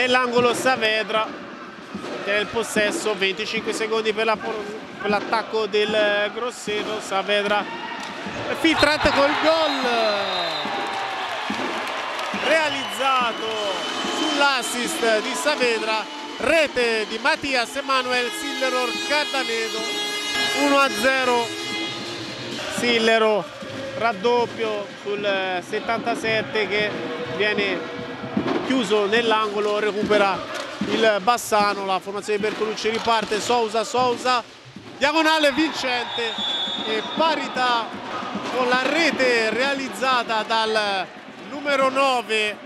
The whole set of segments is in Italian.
nell'angolo Saavedra è il possesso 25 secondi per l'attacco la, del Grosseto. Saavedra filtrante col gol. Realizzato sull'assist di Saavedra rete di Mattias Emanuel Silleror Cardanedo 1 a 0 Sillero raddoppio sul 77 che viene chiuso nell'angolo recupera il Bassano la formazione di Bertolucci riparte Sousa Sousa diagonale vincente e parità con la rete realizzata dal numero 9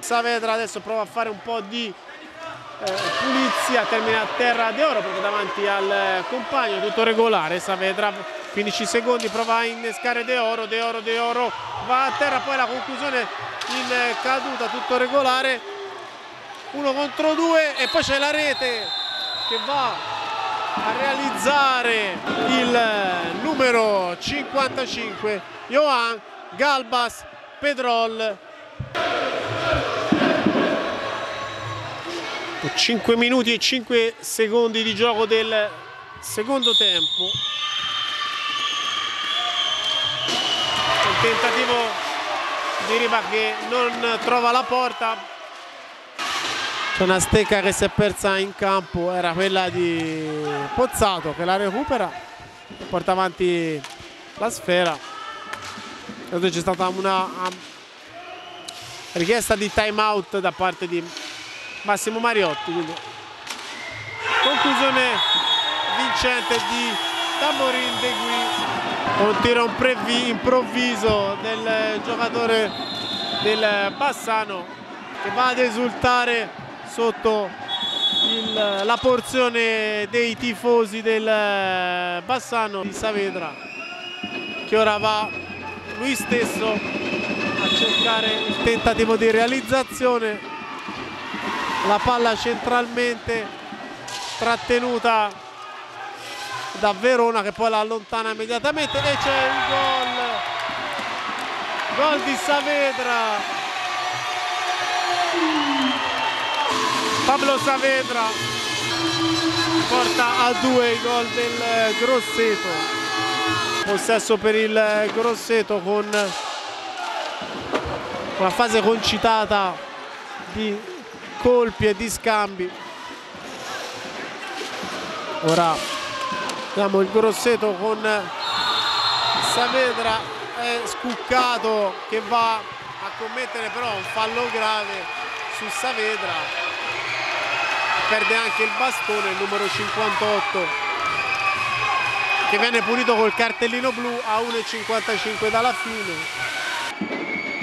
Saavedra adesso prova a fare un po' di pulizia termina a terra De Oro proprio davanti al compagno tutto regolare Saavedra 15 secondi prova a innescare De Oro De Oro De Oro va a terra poi la conclusione in caduta tutto regolare uno contro due e poi c'è la rete che va a realizzare il numero 55 Johan Galbas Pedrol 5 minuti e 5 secondi di gioco del secondo tempo. Un tentativo di Riva che non trova la porta. C'è una stecca che si è persa in campo era quella di Pozzato che la recupera porta avanti la sfera. C'è stata una richiesta di time out da parte di Massimo Mariotti quindi. Conclusione vincente di Tamorin De Gui. Un tiro improvviso del giocatore del Bassano che va ad esultare sotto il, la porzione dei tifosi del Bassano di Saavedra che ora va lui stesso a cercare il tentativo di realizzazione la palla centralmente trattenuta da Verona che poi la allontana immediatamente e c'è il gol. Gol di Saavedra. Pablo Saavedra porta a due il gol del Grosseto. Possesso per il Grosseto con una fase concitata di colpi e di scambi. Ora Vediamo il Grosseto con Saavedra. È scuccato che va a commettere però un fallo grave su Saavedra. Perde anche il bastone il numero 58 che viene punito col cartellino blu a 1,55 dalla fine.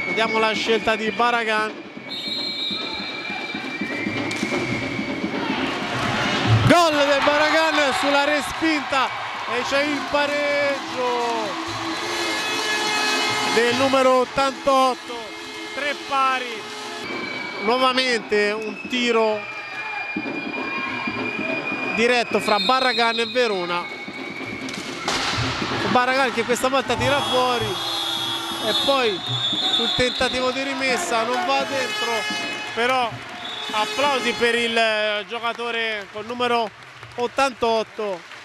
Vediamo la scelta di Baragan Gol del Baragan sulla respinta e c'è il pareggio del numero 88, tre pari. Nuovamente un tiro diretto fra Barragan e Verona. Barragan che questa volta tira fuori e poi sul tentativo di rimessa non va dentro, però applausi per il giocatore col numero 88